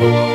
oh